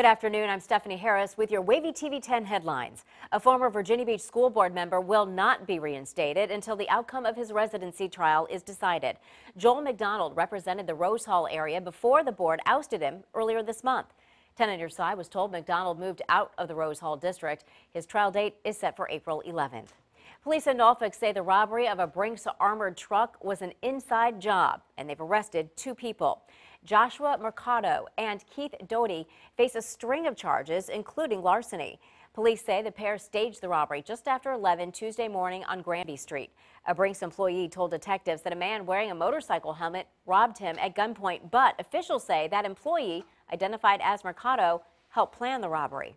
Good afternoon. I'm Stephanie Harris with your Wavy TV 10 headlines. A former Virginia Beach school board member will not be reinstated until the outcome of his residency trial is decided. Joel McDonald represented the Rose Hall area before the board ousted him earlier this month. 10 on your side was told McDonald moved out of the Rose Hall district. His trial date is set for April 11th. Police in Norfolk say the robbery of a Brinks armored truck was an inside job, and they've arrested two people. Joshua Mercado and Keith Doty face a string of charges, including larceny. Police say the pair staged the robbery just after 11 Tuesday morning on Granby Street. A Brinks employee told detectives that a man wearing a motorcycle helmet robbed him at gunpoint, but officials say that employee, identified as Mercado, helped plan the robbery.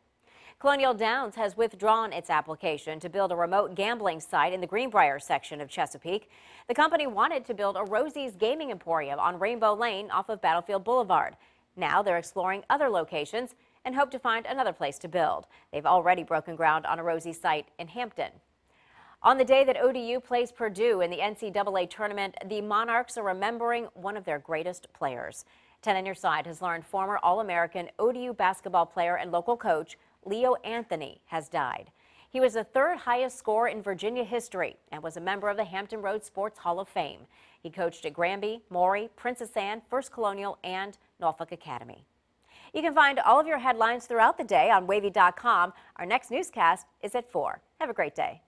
Colonial Downs has withdrawn its application to build a remote gambling site in the Greenbrier section of Chesapeake. The company wanted to build a Rosie's Gaming Emporium on Rainbow Lane off of Battlefield Boulevard. Now they're exploring other locations and hope to find another place to build. They've already broken ground on a Rosie site in Hampton. On the day that ODU plays Purdue in the NCAA tournament, the Monarchs are remembering one of their greatest players. 10 on your side has learned former All-American ODU basketball player and local coach Leo Anthony has died. He was the third highest scorer in Virginia history and was a member of the Hampton Roads Sports Hall of Fame. He coached at Granby, Maury, Princess Anne, First Colonial, and Norfolk Academy. You can find all of your headlines throughout the day on wavy.com. Our next newscast is at 4. Have a great day.